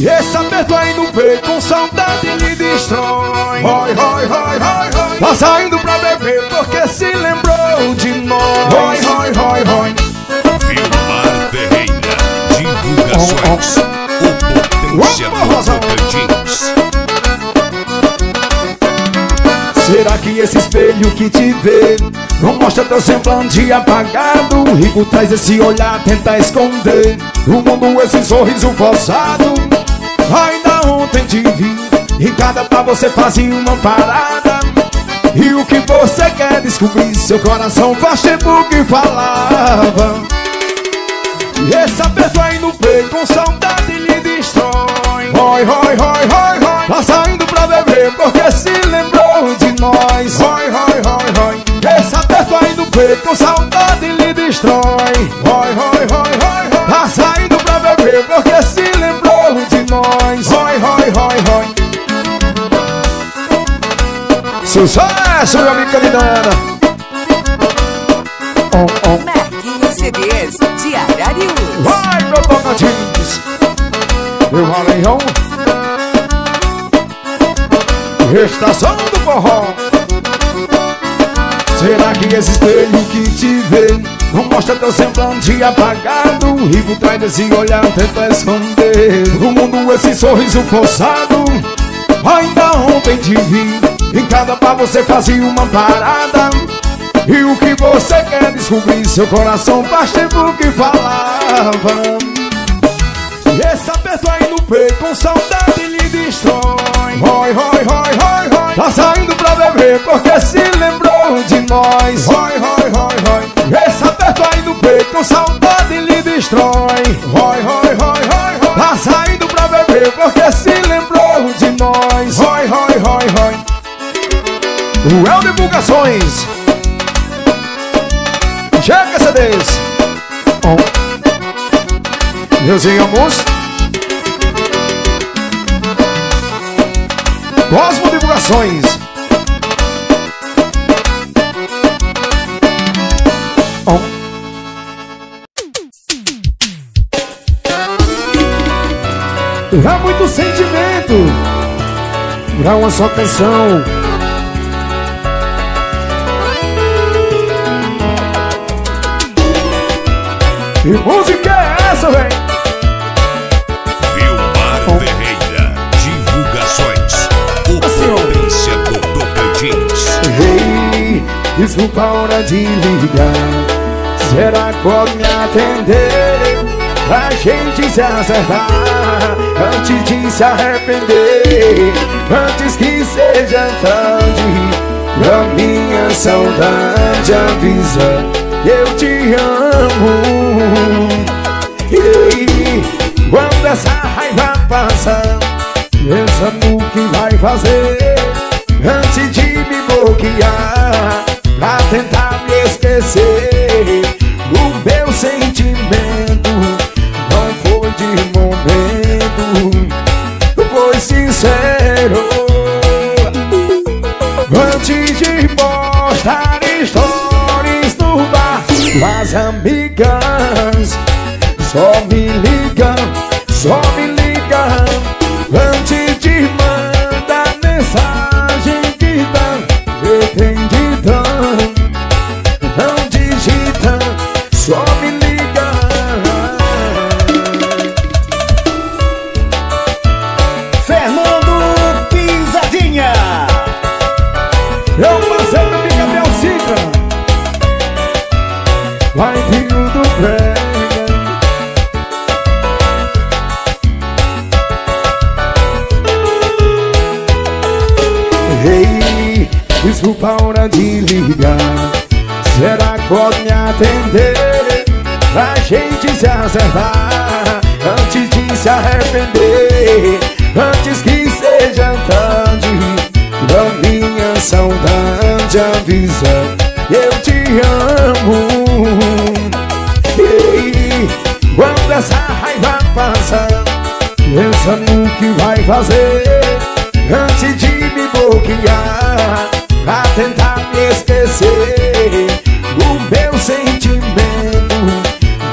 E esse aperto aí no peito com saudade lhe destrói. Rói, rói, rói, rói, rói. Tá saindo pra beber porque se lembrou de nós. Rói, rói, rói, rói. Vilmar Ferreira, divulgações, o potência do. Será que esse espelho que te vê Não mostra teu semblante apagado? O rico traz esse olhar, tenta esconder. No mundo esse sorriso forçado Ainda ontem te vi E cada pra você fazia uma parada. E o que você quer descobrir Seu coração faz tempo que falava. E esse aperto aí no peito Com saudade lhe destrói. Rói, rói, rói, rói, rói Tá saindo pra beber porque se lembrou de nós. Rói, rói, rói, rói Esse aperto aí no peito com saudade lhe destrói Sucesso, meu amigo Canidana oh. Marquinhos CDs de Ararius. Vai, meu Tocantins Meu Maranhão. Estação do forró. Será que esse espelho que te vê? Não mostra teu semblante apagado. E por trás desse olhar tenta esconder. No mundo esse sorriso forçado. Ainda ontem te vi Em cada par você fazia uma parada. E o que você quer descobrir Seu coração faz tempo que falava. E esse aperto aí no peito com saudade lhe destrói. Rói, rói, rói, rói, rói. Tá saindo pra beber porque se lembrou de nós. Rói, rói, rói, rói. Esse aperto aí no peito com saudade lhe destrói. Rói, rói, rói, rói, rói. Tá saindo pra beber porque se lembrou de nós. Rói, rói, rói, rói O El Divulgações Chega CDs oh. Deusinho Almoço. Cosmo Divulgações. Oh. Há muito sentimento. Pra uma só canção Que música é essa, véi? Vilmar Ferreira, divulgações, o Assim, potência do Tocantins. Ei, desculpa a hora de ligar. Será que pode me atender? Pra gente se acertar Antes de se arrepender. Antes que seja tarde Pra minha saudade avisa Eu te amo. Ei, quando essa raiva passa Pensa no que vai fazer Antes de me bloquear Pra tentar me esquecer as amigas Só me liga, só me Ei, desculpa a hora de ligar. Será que pode me atender? Pra gente se acertar Antes de se arrepender Antes que seja tarde Da minha saudade avisa Eu te amo. Quando essa raiva passa Pensa no que vai fazer Antes de me bloquear Pra tentar me esquecer O meu sentimento.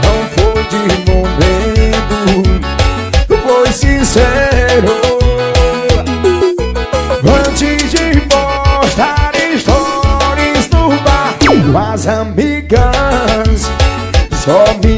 Não foi de momento Foi sincero. Antes de postar stories no bar As amigas só me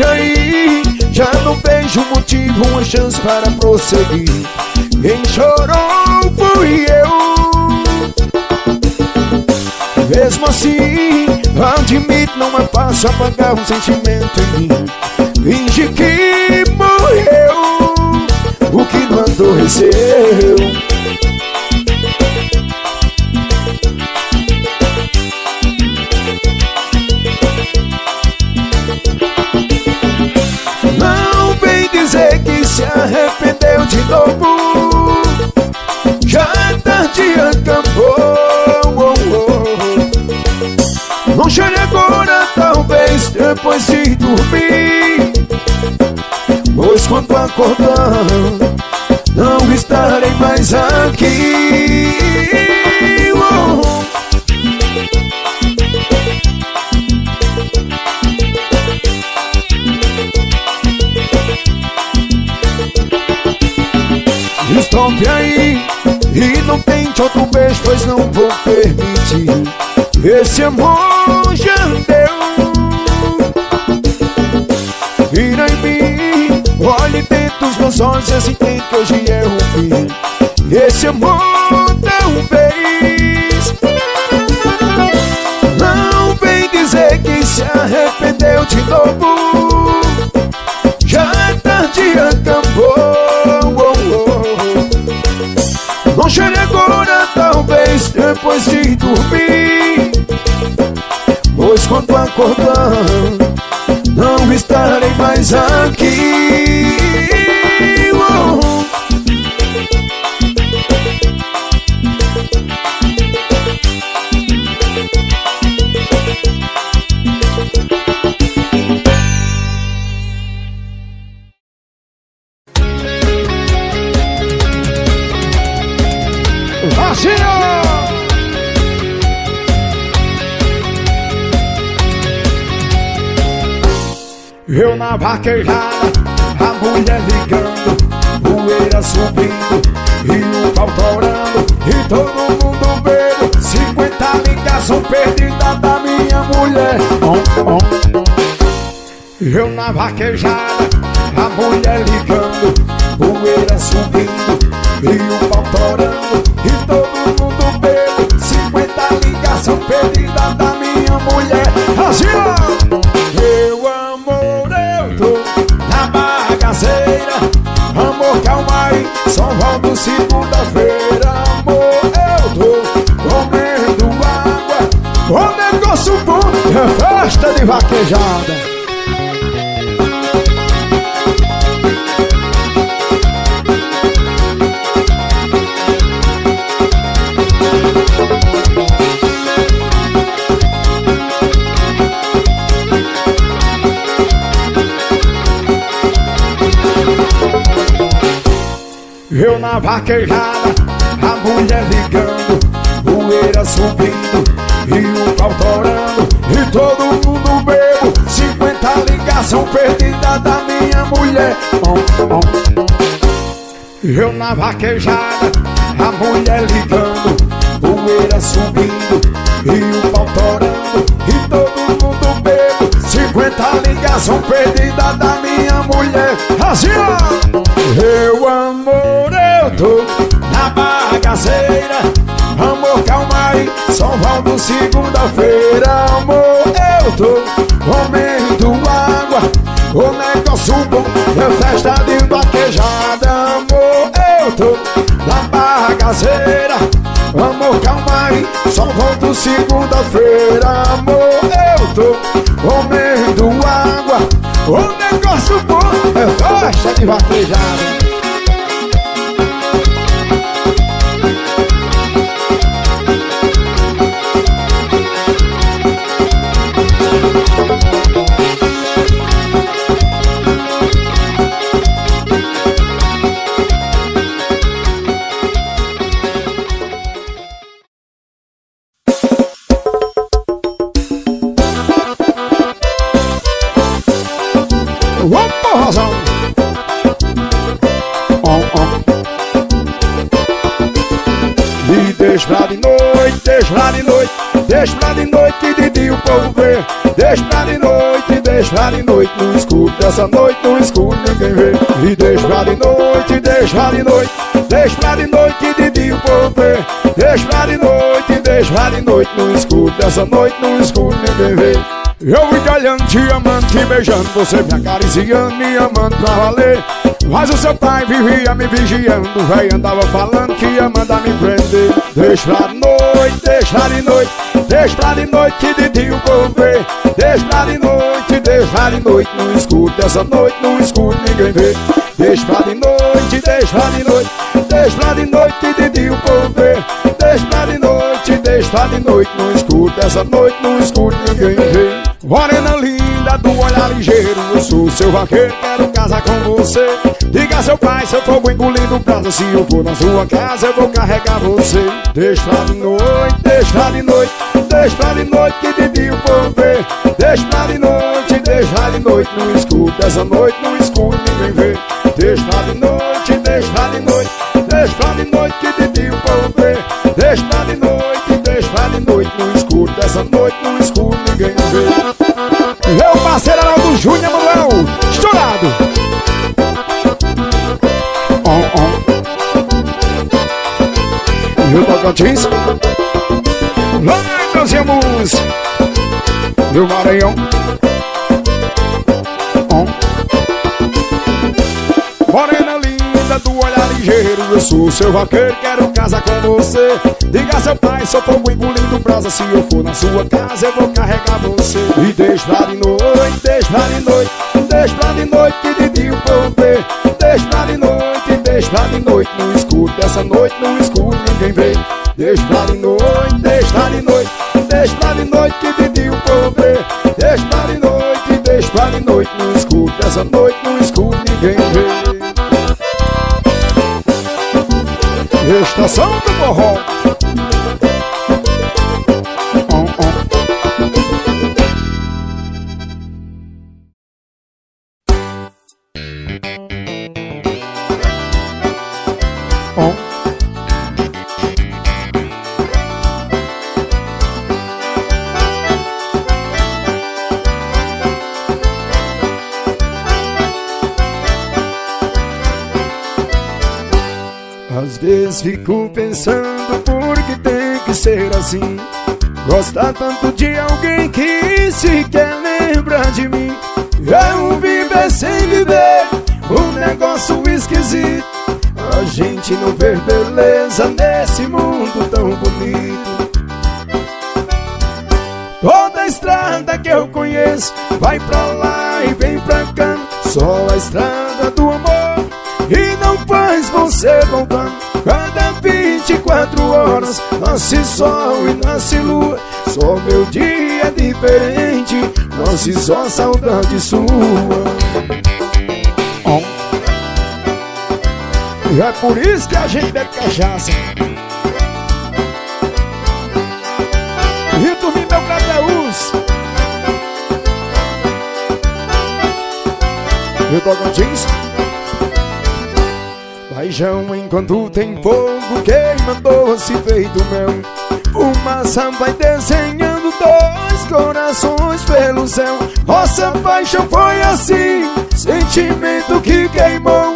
E só que aí já não vejo motivo, uma chance para prosseguir. Quem chorou fui eu. Mesmo assim, admito, não é fácil apagar um sentimento em mim. Finge que morreu, o que não adoeceu. Que se arrependeu de novo. Já a tarde acabou oh, oh. Não chore agora, talvez depois de dormir. Pois quando acordar Não estarei mais aqui E não tente outro beijo, pois não vou permitir. Esse amor já deu. Vira em mim Olhe dentro dos meus olhos e assim tem que hoje é o fim Esse amor talvez depois de dormir. Pois quando acordar Não estarei mais aqui Eu na vaquejada, a mulher ligando, poeira subindo e o pau torando e todo mundo vendo 50 ligação perdida da minha mulher. Ó. Meu amor, eu tô na bagaceira. Amor, calma aí, só volto segunda-feira. Amor, eu tô comendo água. O negócio bom é festa de vaquejada Eu na vaquejada, a mulher ligando, poeira subindo e o pau torando. E todo mundo bebo, 50 ligação perdida da minha mulher. Eu na vaquejada, a mulher ligando, poeira subindo e o pau torando. E todo mundo bebo, 50 ligação perdida da minha mulher. Assim, Eu amor, tô na bagaceira. Amor, calma aí, São Paulo, segunda-feira. Amor, eu tô comendo água. O negócio bom é festa de vaquejada. Amor, eu tô na bagaceira. Amor, calma aí, só volto segunda-feira. Amor, eu tô comendo água. O negócio bom é festa de vaquejada. Deixa pra de noite, deixa pra de noite, deixa pra de noite de dia o povo vê. Deixa pra de noite, deixa pra de noite, no escuro dessa noite, no escuro ninguém vê. Eu vim te olhando, te amando, te beijando Você me acariciando, me amando pra valer Mas o seu pai vivia me vigiando O andava falando que ia mandar me prender Deixa pra de noite, deixa pra de noite Deixa pra de noite que de dia o povo vê Deixa pra de noite, deixa pra de noite No escuro dessa noite, no escuro ninguém vê Deixa pra de noite, deixa pra de noite Deixa pra de noite de dia o povo vê. Deixa pra de noite, deixa pra de noite No escuro dessa noite, no escuro ninguém vê Morena linda, do olhar ligeiro Eu sou seu vaqueiro, quero casar com você. Diga seu pai, seu fogo engolindo brasa Se eu for na sua casa, eu vou carregar você. Deixa pra de noite, deixa pra de noite Deixa pra de noite que de dia eu vou ver Deixa pra de noite, deixa pra de noite No escuro dessa noite, no escuro ninguém vê Deixa de noite, deixa de noite Deixa de noite que de dia eu vou ver Deixa de noite, deixa de noite No escuro dessa noite, no escuro ninguém vê meu parceiro Araldo Júnior Manuel, estourado. Oh, oh. O Tocantins? Eu sou seu vaqueiro, quero casar com você. Diga seu pai, sou fogo engolindo brasa Se eu for na sua casa, eu vou carregar você. E deixa pra de noite, deixa pra de noite Deixa pra de noite que de dia o povo vê. Deixa pra de noite, deixa pra de noite No escuro dessa noite, no escuro ninguém vê Deixa pra de noite, deixa pra de noite Deixa pra de noite que de dia o povo vê. Deixa pra de noite, deixa pra de noite No escuro dessa noite, no escuro ninguém vê Estação do Forró pensando por que tem que ser assim. Gostar tanto de alguém que sequer lembra de mim. É um viver sem viver, um negócio esquisito. A gente não vê beleza nesse mundo tão bonito. Toda estrada que eu conheço vai pra lá e vem pra cá. Só a estrada do amor e não faz você voltar Cada 24 horas Nasce sol e nasce lua Só meu dia é diferente Nasce só saudade sua é por isso que a gente bebe cachaça. E dormir meu Crateus. E. Paixão enquanto tem fogo queima doce feito mel Fumaça vai desenhando dois corações pelo céu. Nossa paixão foi assim, sentimento que queimou.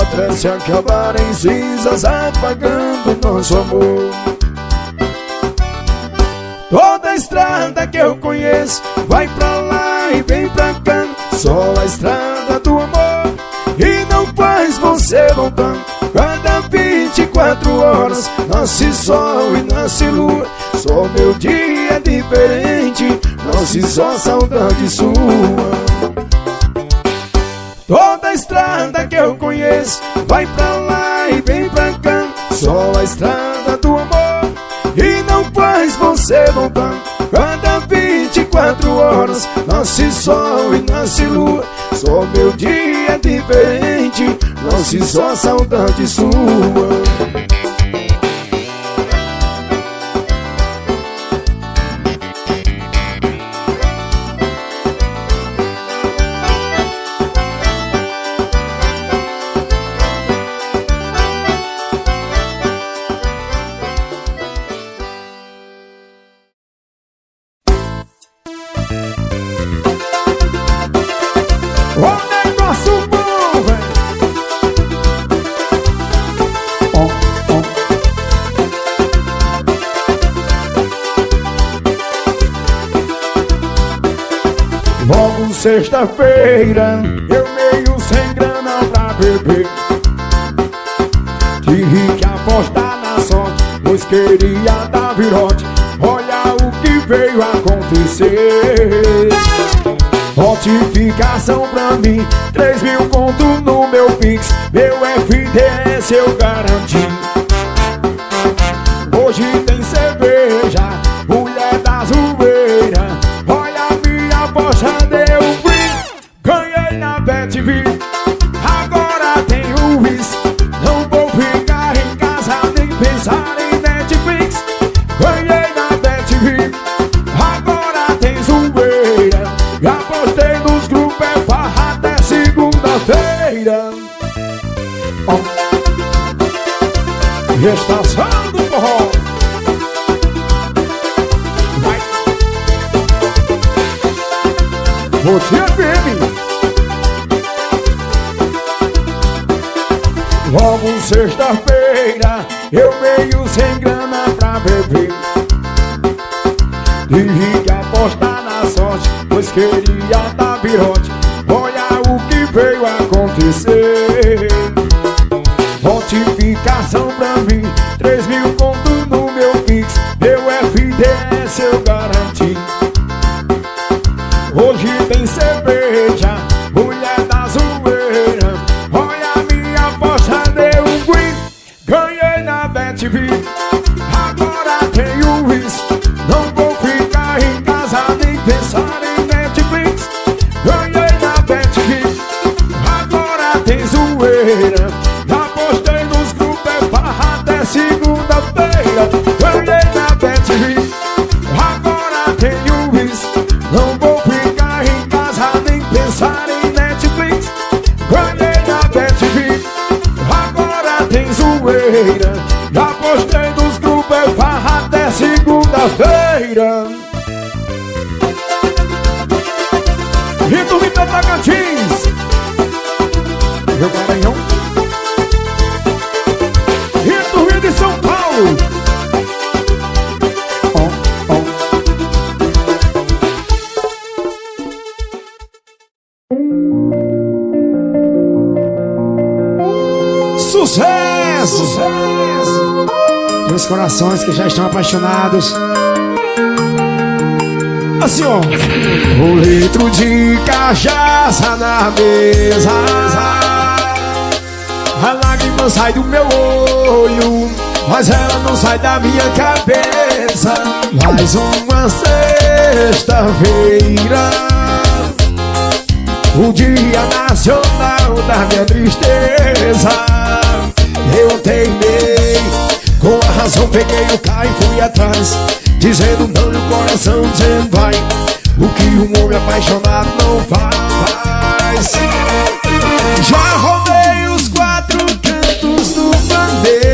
Até se acabar em cinzas apagando nosso amor. Toda estrada que eu conheço vai pra lá e vem pra cá. Só a estrada do amor Cada 24 horas nasce sol e nasce lua. Só meu dia é diferente, nasce só saudade sua. Toda estrada que eu conheço vai pra lá e vem pra cá. Só a estrada do amor e não faz você voltar. Cada 24 horas nasce sol e nasce lua Só meu dia é diferente, nasce só saudade sua sexta-feira, eu meio sem grana pra beber. Tive que apostar na sorte, pois queria dar virote. Olha o que veio acontecer. Notificação pra mim, 3 mil conto no meu Pix, meu FDS eu garanti. Ó. Estação do forró. Vai. Você FM Logo sexta-feira Eu meio sem grana pra beber. Tive que apostar na sorte Pois queria dar Olha o que veio acontecer pra mim 3 mil conto no meu Pix. Meu FDS eu garanti. Hoje tem cerveja Mulher da zoeira. Olha a minha aposta deu um green. Ganhei na BetV Agora tenho uísque Sucesso! Os corações que já estão apaixonados. Assim, ó. Um litro de cachaça na mesa. A lágrima sai do meu olho, mas ela não sai da minha cabeça. Mais uma sexta-feira. O dia nacional da minha tristeza eu teimei. Com a razão peguei o carro e fui atrás Dizendo não e o coração dizendo vai O que um homem apaixonado não faz. Já rodei os quatro cantos do bandeiro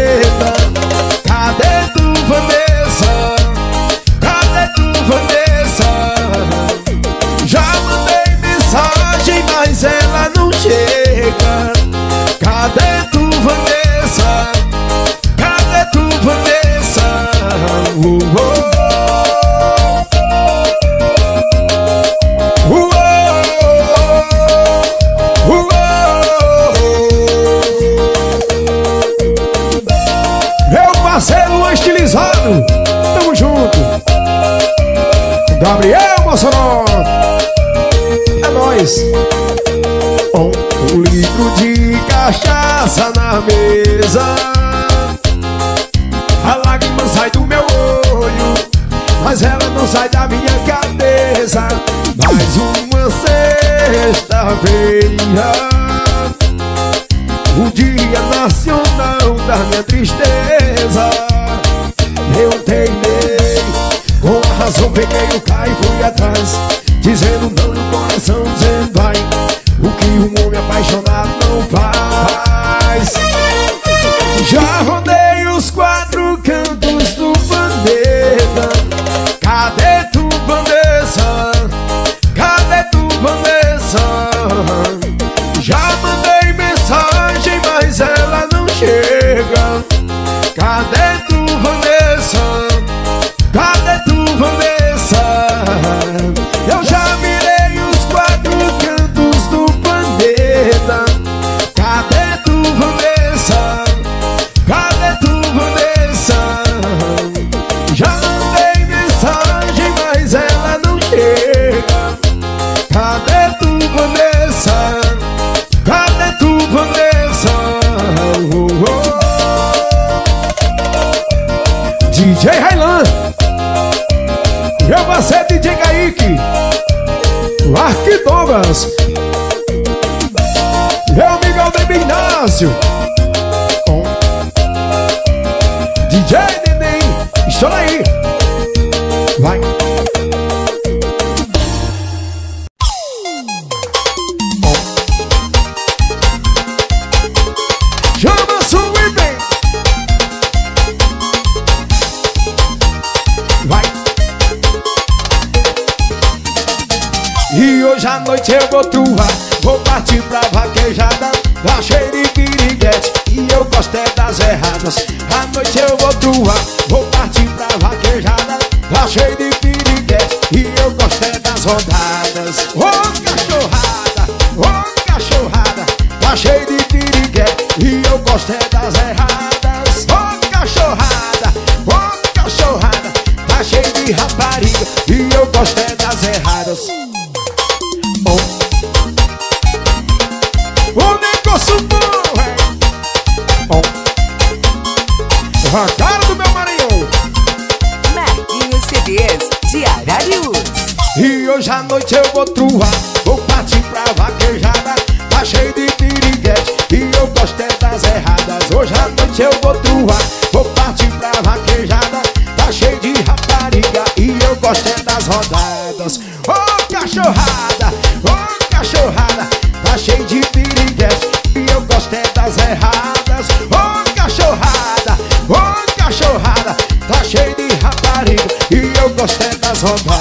sexta-feira, o dia nacional da minha tristeza. Eu teimei, com razão peguei o carro e fui atrás, dizendo não no coração, dizendo vai. O que um homem apaixonado não faz. Já rodei Inácio DJ Neném. Estoura aí. Vai. E hoje à noite eu vou truar. Vou partir pra vaquejada Cheio de piriguete E eu gosto é das erradas. À noite eu vou truar Vou partir pra vaquejada. Lá cheio de piriguete E eu gosto é das rodadas. Ô cachorrada, ô cachorrada. Tá cheio de piriguete E eu gosto é das erradas. Ô cachorrada, ô cachorrada. Tá cheio de rapariga E eu gosto é das erradas o negócio bom. É Bom A cara do meu Maranhão Marquinhos CDs de Ararius. E hoje à noite eu vou truar. Vou partir pra vaquejada Tá cheio de piriguete. E eu gosto é das erradas. Hoje à noite eu vou truar gosto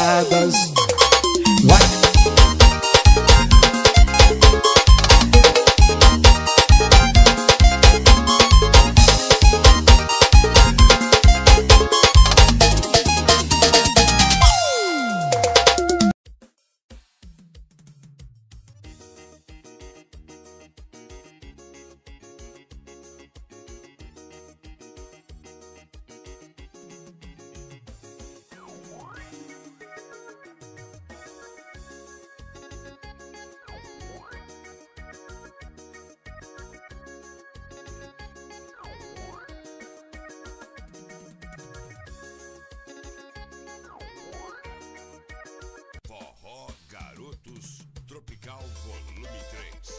Tropical Volume 3.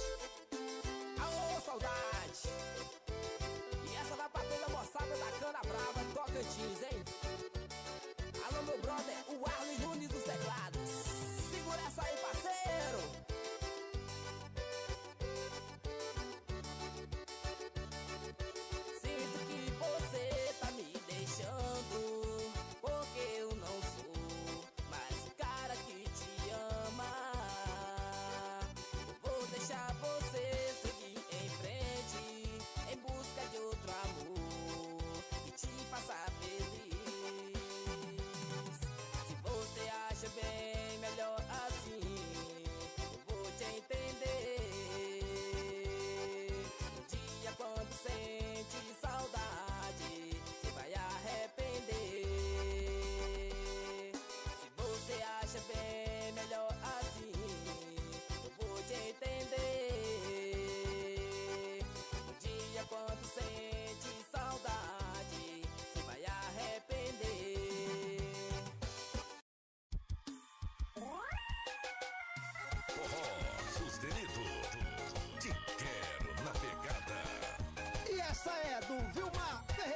Alô, saudade! E essa vai pra toda moçada da cana brava, Tocantins, hein? destemido. Te quero na pegada. E essa é do Vilmar Ferreira.